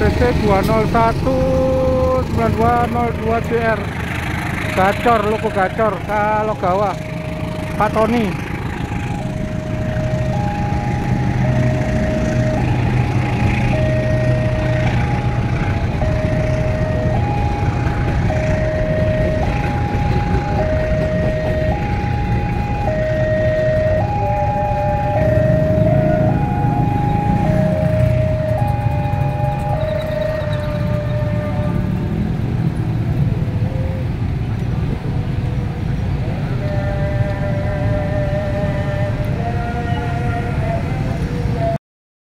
TC 201 9202 CR gacor loko gacor kalau gawa Pak Tony